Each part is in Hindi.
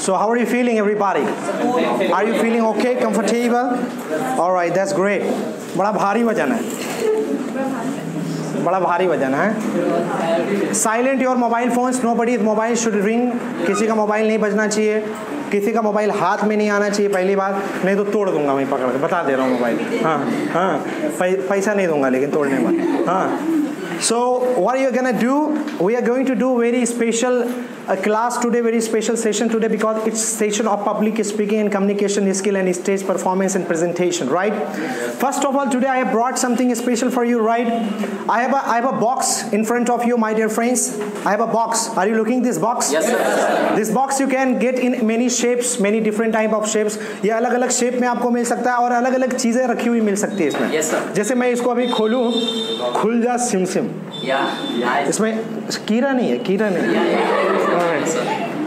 So, how are you feeling, everybody? Are you feeling okay, comfortable? All right, that's great. बड़ा भारी वज़न है। बड़ा भारी वज़न है। Silent your mobile phones nobody mobile should ring किसी का मोबाइल नहीं बजना चाहिए। किसी का मोबाइल हाथ में नहीं आना चाहिए पहली बार नहीं तो तोड़ दूँगा मैं पकड़ के। बता दे रहा हूँ मोबाइल हाँ हाँ। पैसा नहीं दूँगा लेकिन तोड़ने में हाँ। So where you can do we are going to do very special a class today, very special session today because it's session of public speaking and communication skill and stage performance and presentation, right? First of all, today I have brought something special for you, right? I have a, I have a box in front of you, my dear friends. I have a box. Are you looking this box? Yes, sir. This box you can get in many shapes, many different type of shapes. ये अलग अलग शेप में आपको मिल सकता है और अलग अलग चीज़ें रखी हुई मिल सकती है इसमें Yes, sir. जैसे मैं इसको अभी खोलूँ खुल जा सिम सिम Yeah. Yeah. इसमें कीड़ा नहीं है कीड़ा नहीं है yeah.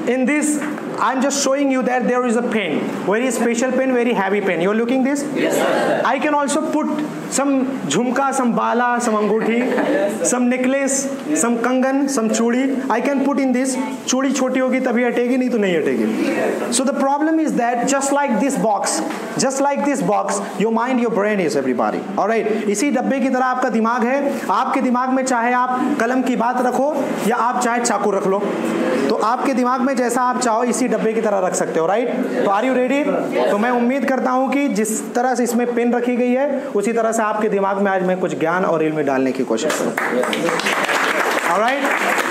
In this I'm just showing you that there is a pen, very special pen, very heavy pen. You're looking this? Yes, sir. I can also put some jhumka, some bala, some anguthi, yes, some necklace, yes. some kangan, some chudi. I can put in this. Chudi choti hogi tabhi hategi, nahi to nahi hategi. So the problem is that just like this box, just like this box, your mind, your brain is everybody. All right. इसी डब्बे की तरह आपका दिमाग है आपके दिमाग में चाहे आप कलम की बात रखो या आप चाहे चाकू रख लो तो आपके दिमाग में जैसा आप चाहो, इसी डब्बे की तरह रख सकते हो राइट तो आर यू रेडी तो मैं उम्मीद करता हूँ कि जिस तरह से इसमें पेन रखी गई है, उसी तरह से आपके दिमाग में आज मैं कुछ ज्ञान और इल्म डालने की कोशिश करूँ। Right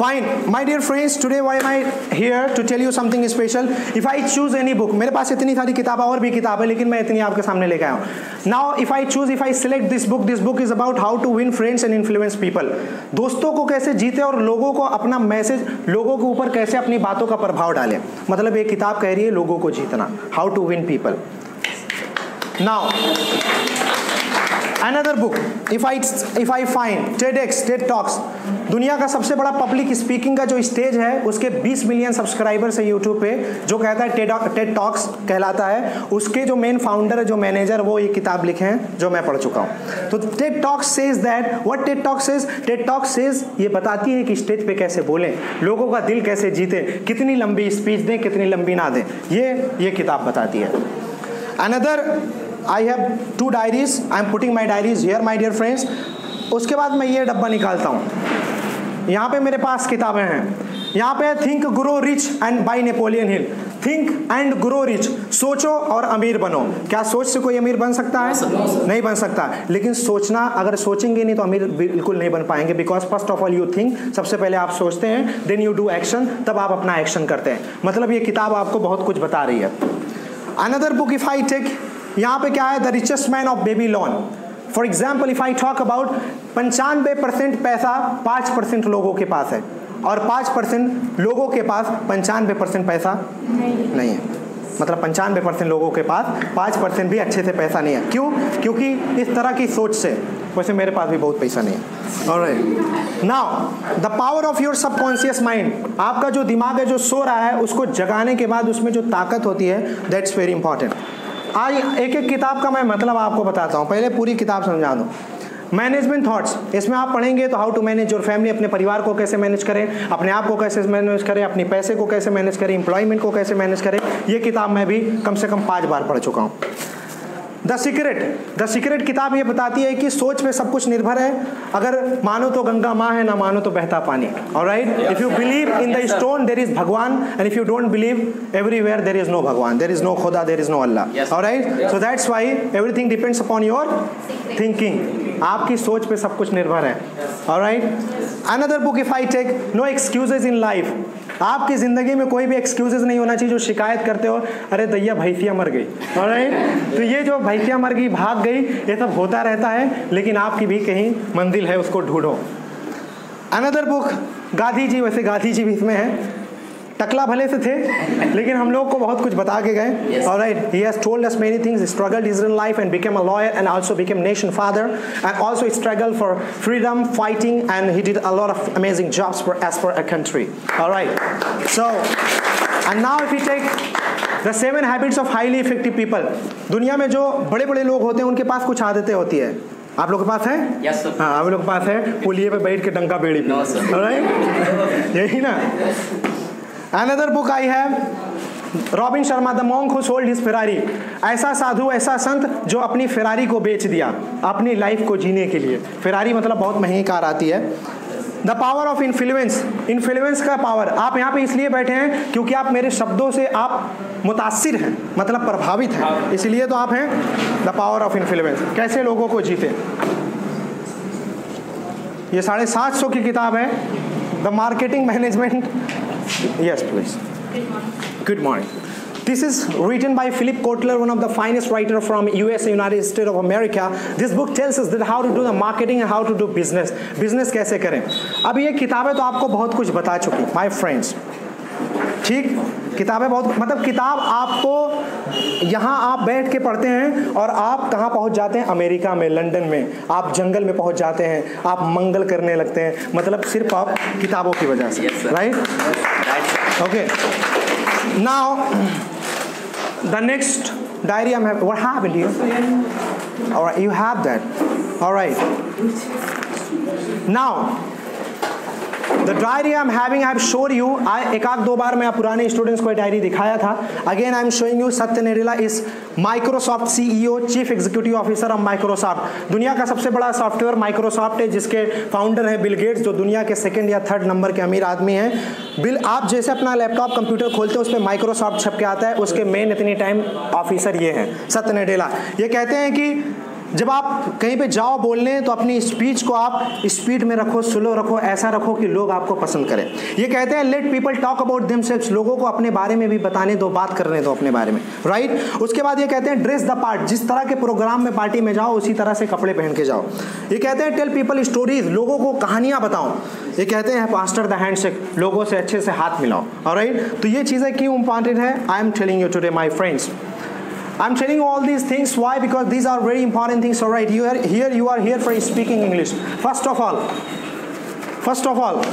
fine my dear friends today why my here to tell you something special if I choose any book मेरे पास इतनी सारी किताब, और भी किताब है लेकिन मैं इतनी आपके सामने लेके आया हूँ। Now if I choose if I select this book this book is about how to win friends and influence people दोस्तों को कैसे जीते और लोगों को अपना मैसेज लोगों के ऊपर कैसे अपनी बातों का प्रभाव डाले? मतलब एक किताब कह रही है, लोगों को जीतना। How to win people now another book if I if I find TEDx TED talks दुनिया का सबसे बड़ा पब्लिक स्पीकिंग का जो स्टेज है, उसके 20 मिलियन सब्सक्राइबर्स है यूट्यूब पे, जो कहता है टेड टेड टॉक्स कहलाता है, उसके जो मेन फाउंडर जो मैनेजर वो ये किताब लिखे हैं, जो मैं पढ़ चुका हूँ। तो TED talks says that what TED talks says TED talks says ये बताती है कि स्टेज पे कैसे बोलें, लोगों का दिल कैसे जीते, कितनी लंबी स्पीच दें, कितनी लंबी ना दें, ये ये किताब बताती है। Another I have two diaries I am putting my diaries here my dear friends उसके बाद मैं ये डब्बा निकालता हूँ। यहाँ पे मेरे पास किताबें हैं। यहाँ पे think grow rich and by Napoleon Hill think and grow rich सोचो और अमीर बनो। क्या सोच से कोई अमीर बन सकता है? नहीं बन सकता। लेकिन सोचना, अगर सोचेंगे नहीं तो अमीर बिल्कुल नहीं बन पाएँगे। Because first of all you think सबसे पहले आप सोचते हैं देन यू डू एक्शन तब आप अपना एक्शन करते हैं। मतलब ये किताब आपको बहुत कुछ बता रही है। Another book if I take यहाँ पे क्या है? The richest man of Babylon for example if I talk about पंचानवे परसेंट पैसा पाँच परसेंट लोगों के पास है। और पाँच परसेंट लोगों के पास पंचानवे परसेंट पैसा नहीं, नहीं है। मतलब पंचानवे परसेंट लोगों के पास पाँच परसेंट भी अच्छे से पैसा नहीं है। क्यों? क्योंकि इस तरह की सोच से। वैसे मेरे पास भी बहुत पैसा नहीं है। और now the power of your subconscious mind आपका जो दिमाग है जो सो रहा है उसको जगाने के बाद उसमें जो ताकत होती है दैट्स वेरी इंपॉर्टेंट आज एक एक किताब का मैं मतलब आपको बताता हूँ। पहले पूरी किताब समझा दूँ। मैनेजमेंट थॉट्स इसमें आप पढ़ेंगे तो how to manage your family अपने परिवार को कैसे मैनेज करें, अपने आप को कैसे मैनेज करें, अपने पैसे को कैसे मैनेज करें एम्प्लॉयमेंट को कैसे मैनेज करें, ये किताब मैं भी कम से कम पाँच बार पढ़ चुका हूँ। द सीक्रेट द सीक्रेट किताब ये बताती है कि सोच पे सब कुछ निर्भर है। अगर मानो तो गंगा माँ है ना मानो तो बहता पानी। और right if you believe in the stone there is Bhagwan and if you don't believe everywhere there is no Bhagwan there is no खुदा देर इज़ नो अल्लाह। और right so that's why everything depends upon your thinking आपकी सोच पे सब कुछ निर्भर है। और right another book if I take no excuses in life आपकी ज़िंदगी में कोई भी एक्सक्यूजेज नहीं होना चाहिए जो शिकायत करते हो, अरे दैया भैंसिया मर गई। तो ये जो भैंसिया मर गई, भाग गई, ये सब होता रहता है, लेकिन आपकी भी कहीं मंजिल है, उसको ढूंढो। अनदर बुक गांधी जी, वैसे गांधी जी भी इसमें है। टकला भले से थे लेकिन हम लोग को बहुत कुछ बता के गए। और right he has told us many things struggled is in life and became a lawyer and also became nation father and also struggle for freedom fighting and he did a lot of amazing jobs for age for a country alright so and now if you take the seven habits of highly effective people दुनिया में जो बड़े बड़े लोग होते हैं उनके पास कुछ आदतें होती है। आप लोग के पास है? Yes, sir. हाँ आप लोग के पास है? पुलिये पे बैठ के डंका बेड़ी no, राइट यही ना? अनदर बुक आई है Robin Sharma the monk who sold Ferrari ऐसा साधु, ऐसा संत जो अपनी फेरारी को बेच दिया, अपनी लाइफ को जीने के लिए। फेरारी मतलब बहुत महँगी कार आती है। The power of influence influence का पावर आप यहाँ पे इसलिए बैठे हैं क्योंकि आप मेरे शब्दों से आप मुतासिर हैं मतलब प्रभावित हैं। इसलिए तो आप हैं द पावर ऑफ़ इन्फ्लुएंस कैसे लोगों को जीते? ये साढ़े सात सौ की किताब है। The marketing management yes please Good morning. Good morning. This is written by Philip Kotler, one of the finest writer from US, United States of America. This book tells us that how to do the marketing and how to do business. Business कैसे करें अब ये किताबें तो आपको बहुत कुछ बता चुकी माय फ्रेंड्स ठीक किताबें बहुत मतलब किताब आपको यहाँ आप बैठ के पढ़ते हैं और आप कहाँ पहुँच जाते हैं अमेरिका में लंदन में आप जंगल में पहुँच जाते हैं आप मंगल करने लगते हैं मतलब सिर्फ़ आप किताबों की वजह से Yes, Okay. Now, the next diarrhea. What happened here? All right, you have that. All right. Now, the diary I am having I show you एक आध दो बार मैं पुराने स्टूडेंट्स को डायरी दिखाया था। Again I am showing you Satya Nadella is Microsoft CEO chief executive officer of Microsoft दुनिया का सबसे बड़ा सॉफ्टवेयर माइक्रोसॉफ्ट है, जिसके फाउंडर है बिल गेट्स जो दुनिया के सेकंड या थर्ड नंबर के अमीर आदमी हैं। बिल आप जैसे अपना लैपटॉप कंप्यूटर खोलते हैं उस पर माइक्रोसॉफ्ट छप के आता है, उसके मेन इतनी टाइम ऑफिसर ये हैं, सत्य नेडेला ये कहते हैं कि जब आप कहीं पे जाओ बोलने तो अपनी स्पीच को आप स्पीड में रखो स्लो रखो, ऐसा रखो कि लोग आपको पसंद करें। ये कहते हैं लेट पीपल टॉक अबाउट दिम लोगों को अपने बारे में भी बताने दो, बात करने दो अपने बारे में। Right right? उसके बाद ये कहते हैं ड्रेस द पार्ट जिस तरह के प्रोग्राम में पार्टी में जाओ, उसी तरह से कपड़े पहन के जाओ। ये कहते हैं टेल पीपल स्टोरीज लोगों को कहानियाँ बताओ। ये कहते हैं पास्टर द हैंड शेक लोगों से अच्छे से हाथ मिलाओ। राइट तो ये चीज़ें क्यों इंपॉर्टेंट है? I am telling you today my friends I'm telling you all these things. Why? Because these are very important things. All right, you are here. You are here for speaking English. First of all, first of all,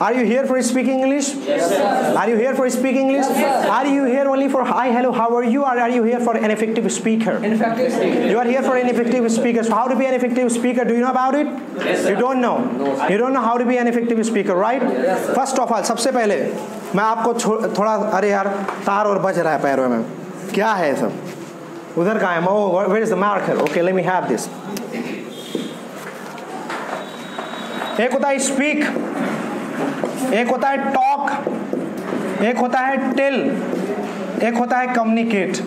are you here for speaking English? Yes, sir. Are you here for speaking English? Yes, Are you here only for hi, hello, how are you? Or are you here for an effective speaker? Ineffective speaker. You are here for an effective speaker. So how to be an effective speaker? Do you know about it? Yes, sir. You don't know. No, sir. You don't know how to be an effective speaker, right? Yes, sir. First of all, सबसे पहले मैं आपको छो- थोड़ा अरे यार तार और बज रहा है पैरों में क्या है ये सब उधर कहाँ है ओ where is the marker okay let me have this एक होता है स्पीक एक होता है टॉक एक होता है टेल एक होता है कम्युनिकेट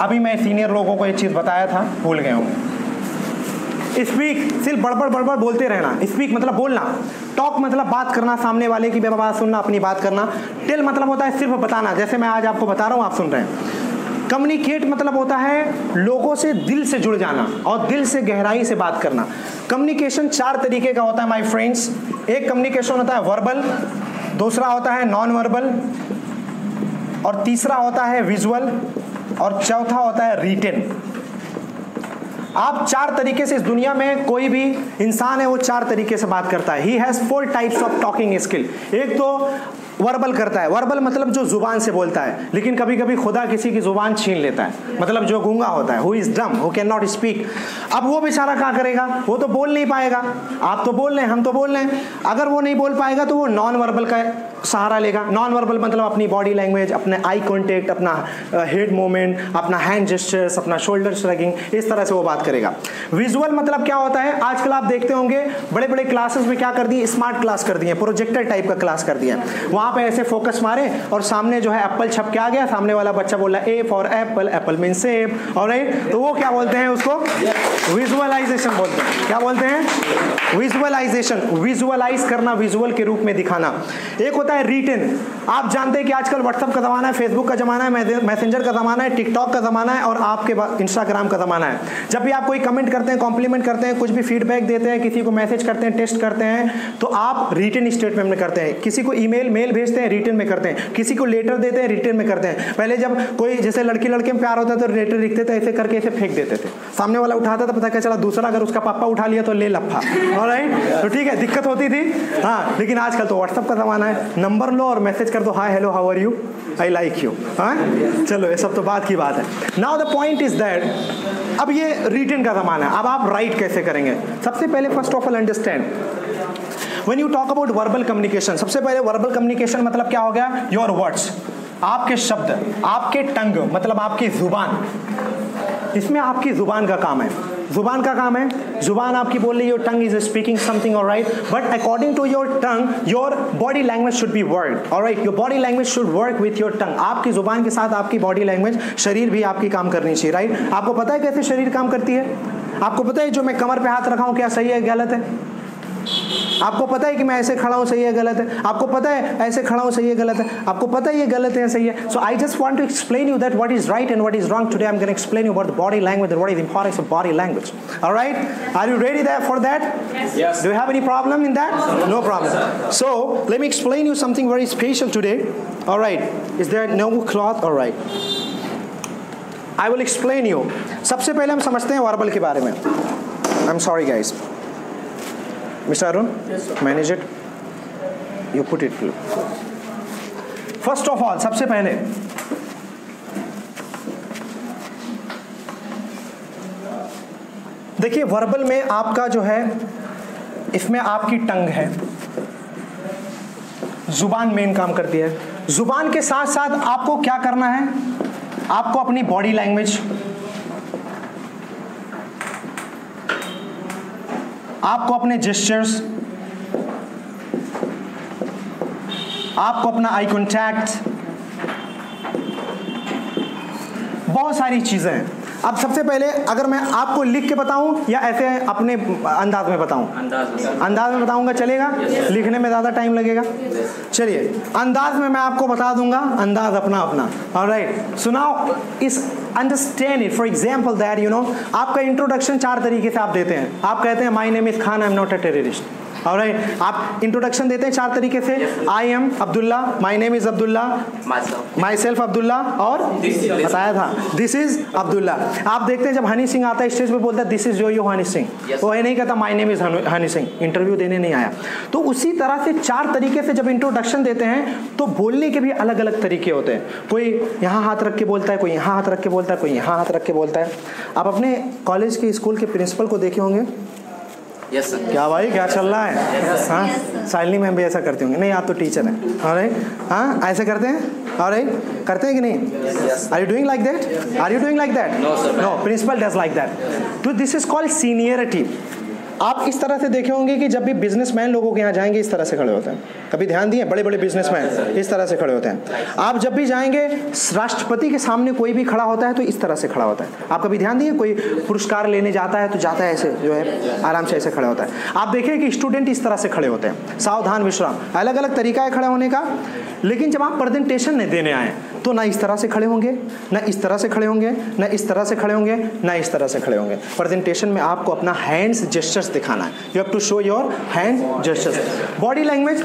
अभी मैं सीनियर लोगों को एक चीज़ बताया था, भूल गए होंगे स्पीक सिर्फ़ बड़बड़ बड़बड़ बोलते रहना. स्पीक मतलब बोलना. टॉक मतलब बात करना, सामने वाले की बात सुनना, अपनी बात करना. टेल मतलब होता है सिर्फ़ बताना. जैसे मैं आज आपको बता रहा हूँ, आप सुन रहे हैं. कम्युनिकेट मतलब होता है लोगों से दिल से जुड़ जाना और दिल से गहराई से बात करना। कम्युनिकेशन चार तरीके का होता है माय फ्रेंड्स एक कम्युनिकेशन होता है वर्बल दूसरा होता है नॉन वर्बल और तीसरा होता है विजुअल और चौथा होता है रिटेन आप चार तरीके से इस दुनिया में कोई भी इंसान है, वो चार तरीके से बात करता है। He has four types of talking skill एक तो वर्बल करता है। वर्बल मतलब जो ज़ुबान से बोलता है। लेकिन कभी कभी खुदा किसी की ज़ुबान छीन लेता है। मतलब जो गूँगा होता है। Who is drum who can not speak अब वो बेचारा क्या करेगा? वो तो बोल नहीं पाएगा। आप तो बोल रहे हैं हम तो बोल रहे हैं अगर वो नहीं बोल पाएगा तो वो नॉन वर्बल का सहारा लेगा। नॉन वर्बल मतलब अपनी बॉडी लैंग्वेज अपने आई कॉन्टेक्ट अपना हेड मूवमेंट अपना हैंड जेस्टर्स अपना शोल्डर श्रगिंग इस तरह से वो बात करेगा। विजुअल मतलब क्या होता है? आजकल आप देखते होंगे बड़े बड़े क्लासेस में क्या कर दिए? स्मार्ट क्लास कर दिए प्रोजेक्टर टाइप का क्लास कर दिया। वहाँ पे ऐसे फोकस मारे और सामने जो है एप्पल छप के आ गया। सामने वाला बच्चा बोल रहा है A for apple apple mean सेब और तो वो क्या बोलते हैं उसको? विजुअलाइजेशन बोलते हैं। क्या बोलते हैं? विजुअलाइजेशन विजुअलाइज करना विजुअल के रूप में दिखाना। एक होता है रिटन आप जानते हैं कि आजकल व्हाट्सअप का ज़माना है फेसबुक का ज़माना है मैसेंजर का ज़माना है टिकटॉक का ज़माना है और आपके इंस्टाग्राम का ज़माना है। जब भी आप कोई कमेंट करते हैं कॉम्प्लीमेंट करते हैं, कुछ भी फीडबैक देते हैं, किसी को मैसेज करते हैं टेस्ट करते हैं तो आप रिटर्न स्टेटमेंट में करते हैं। किसी को ईमेल मेल भेजते हैं रिटर्न में करते हैं। किसी को लेटर देते हैं रिटर्न में करते हैं। पहले जब कोई जैसे लड़की लड़के में प्यार होता था तो लेटर लिखते थे, ऐसे करके ऐसे फेंक देते थे। सामने वाला उठाता था, पता क्या चला? दूसरा, अगर उसका पापा उठा लिया तो ले लफा। राइट तो ठीक है, दिक्कत होती थी। हाँ लेकिन आजकल तो व्हाट्सअप का ज़माना है। नंबर लो और मैसेज कर दो hi hello how are you I like you हाँ? चलो, ये सब तो बात की बात है। Now the point is that अब ये रिटर्न का ज़माना है। अब आप राइट कैसे करेंगे? सबसे पहले first of all understand when you talk about verbal communication सबसे पहले वर्बल कम्युनिकेशन मतलब क्या हो गया? योर वर्ड्स आपके शब्द, आपके टंग मतलब आपकी ज़ुबान। इसमें आपकी ज़ुबान का काम है। ज़ुबान का काम है। ज़ुबान आपकी बोल रही है your tongue is speaking something और right but according to your tongue your body language should be work और right your body language should work with your tongue आपकी ज़ुबान के साथ आपकी बॉडी लैंग्वेज शरीर भी आपकी काम करनी चाहिए राइट आपको पता है कैसे शरीर काम करती है? आपको पता है जो मैं कमर पे हाथ रखा हूँ, क्या सही है गलत है? आपको पता है कि मैं ऐसे खड़ा हूँ सही है गलत है आपको पता है ऐसे खड़ा हूँ सही है गलत है आपको पता है ये गलत है सही है so I just want to explain you that what is right and what is wrong today I am going explain you about body language what is importance of body language alright are you ready that for that Yes. Do you have any problem in that? No problem. So, let me explain you something very special today. All right. Is there no cloth? All right. I will explain you. सबसे पहले हम समझते हैं वर्बल के बारे में I am sorry guys mister Arun manage it you put it first of all सबसे पहले देखिए वर्बल में आपका जो है इसमें आपकी टंग है। ज़ुबान मेन काम करती है। ज़ुबान के साथ साथ आपको क्या करना है? आपको अपनी बॉडी लैंग्वेज आपको अपने जेस्टर्स आपको अपना आई कॉन्टैक्ट बहुत सारी चीज़ें। हैं अब सबसे पहले अगर मैं आपको लिख के बताऊँ या ऐसे अपने अंदाज में बताऊँ? अंदाज में बताऊँगा चलेगा? Yes. लिखने में ज़्यादा टाइम लगेगा? Yes. चलिए अंदाज में मैं आपको बता दूँगा अंदाज अपना अपना। और राइट सुनाओ इस understand it for example that you know आपका इंट्रोडक्शन चार तरीके से आप देते हैं। आप कहते हैं my name is Khan I am not a terrorist और आप इंट्रोडक्शन देते हैं चार तरीके से। I am Abdullah my name is Abdullah myself Abdullah और बताया था। दिस इज़ अब्दुल्ला आप देखते हैं जब हनी सिंह आता है स्टेज पे बोलता है दिस इज़ जो यो हनी सिंह वो ये नहीं कहता my name is Honey Singh interview देने नहीं आया। तो उसी तरह से चार तरीके से जब इंट्रोडक्शन देते हैं तो बोलने के भी अलग अलग तरीके होते हैं। कोई यहाँ हाथ रख के बोलता है कोई यहाँ हाथ रख के बोलता है कोई यहाँ हाथ रख के बोलता है। आप अपने कॉलेज के स्कूल के प्रिंसिपल को देखे होंगे। Yes sir. क्या भाई क्या चल रहा है? हाँ? साइलनी मैम भी ऐसा करती होंगी नहीं आप तो टीचर हैं। और हाँ? ऐसे करते हैं? और करते हैं कि नहीं? Are you doing like that are you doing like that. No principal does like that तो दिस इज़ कॉल्ड सीनियरिटी आप इस तरह से देखे होंगे कि जब भी बिजनेसमैन लोगों के यहाँ जाएँगे, इस तरह से खड़े होते हैं। कभी ध्यान दिए? बड़े बड़े बिजनेसमैन इस तरह से खड़े होते हैं। आप जब भी जाएँगे, राष्ट्रपति के सामने कोई भी खड़ा होता है तो इस तरह से खड़ा होता है। आप कभी ध्यान दिए? कोई पुरस्कार लेने जाता है तो जाता है ऐसे, जो है, आराम से ऐसे खड़े होता है। आप देखें कि स्टूडेंट इस तरह से खड़े होते हैं। सावधान विश्राम। अलग अलग तरीका है खड़े होने का, लेकिन जब आप प्रेजेंटेशन देने आए तो ना इस तरह से खड़े होंगे, ना इस तरह से खड़े होंगे, ना इस तरह से खड़े होंगे, ना इस तरह से खड़े होंगे। प्रेजेंटेशन में आपको अपना हैंड्स जेस्टर्स दिखाना है। You have to show your hand gestures body language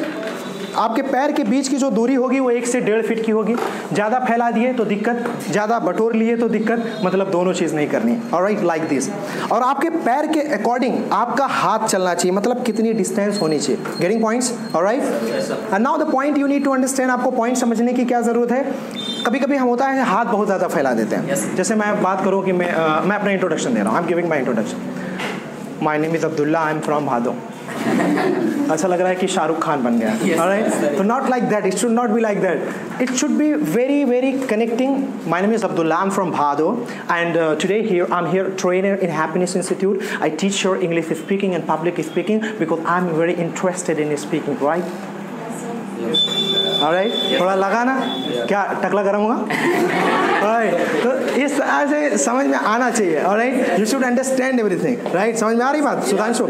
आपके पैर के बीच की जो दूरी होगी वो एक से डेढ़ फीट की होगी। ज़्यादा फैला दिए तो दिक्कत ज़्यादा बटोर लिए तो दिक्कत मतलब दोनों चीज़ नहीं करनी। और राइट लाइक दिस और आपके पैर के अकॉर्डिंग आपका हाथ चलना चाहिए मतलब कितनी डिस्टेंस होनी चाहिए। गेटिंग पॉइंट्स और right and now the point you need to understand आपको पॉइंट समझने की क्या ज़रूरत है? कभी कभी हम होता है हाथ बहुत ज़्यादा फैला देते हैं। Yes. जैसे मैं बात करूँ कि मैं अ, मैं अपना इंट्रोडक्शन दे रहा हूँ। I am giving my introduction my name is Abdullah I am from Bhado अच्छा लग रहा है कि शाहरुख खान बन गया। Yes. तो not like that it should not be like that it should be very very connecting my name is Abdullah I from Bhado and today here I am here trainer in happiness institute I teach your English speaking and public speaking because I am very interested in speaking right alright थोड़ा लगा ना? क्या टकला गर्म हुआ? तो इस तरह से समझ में आना चाहिए right you should understand everything right समझ में आ रही बात सुधांशु?